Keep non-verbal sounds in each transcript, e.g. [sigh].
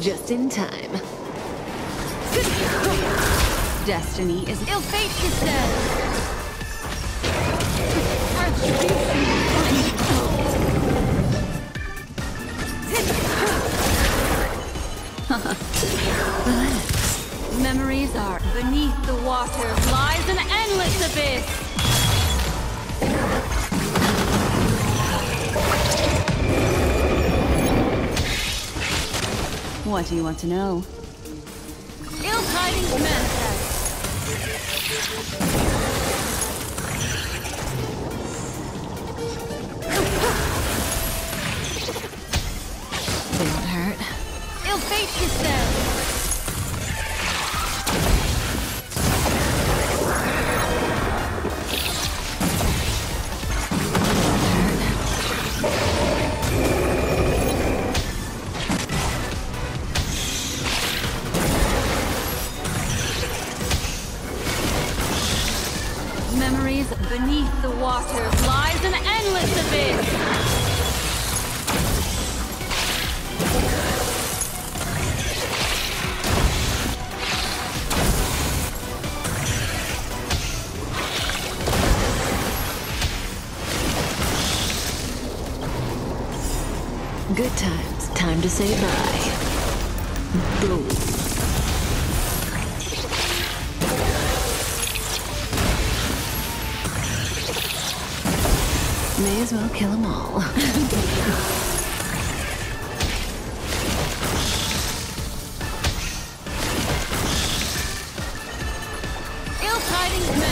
Just in time. Destiny is Ill fate is dead. Memories are beneath the water lies an endless abyss. What do you want to know? Ill tidings manifest. They won't hurt. Ill fate is beneath the water lies an endless abyss. Good times. Time to say bye. Boom. May as well kill them all. [laughs] Ill tidings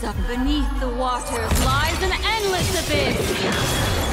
beneath the waters lies an endless abyss.